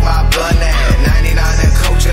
my blood now. 99 and coach,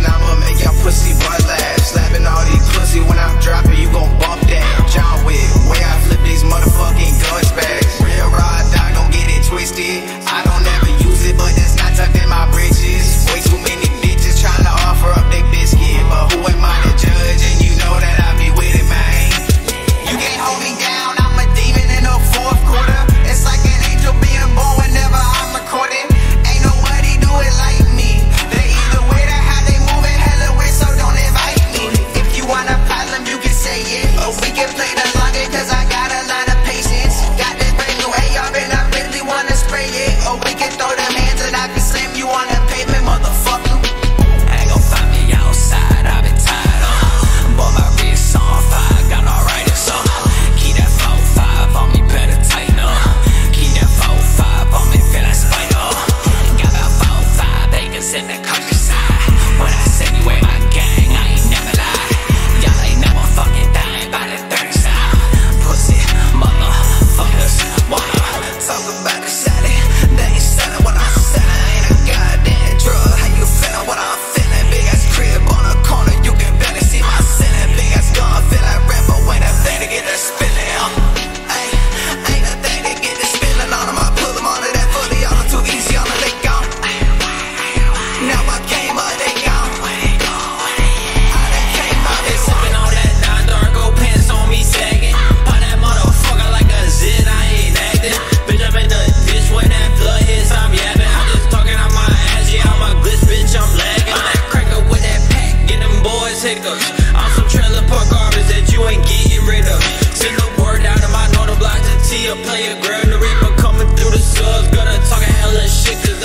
smell of punk garbage that you ain't getting rid of. Send the word out of my northern block to T. A play a the ripper coming through the subs, gonna talking hella shit.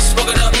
smoking up.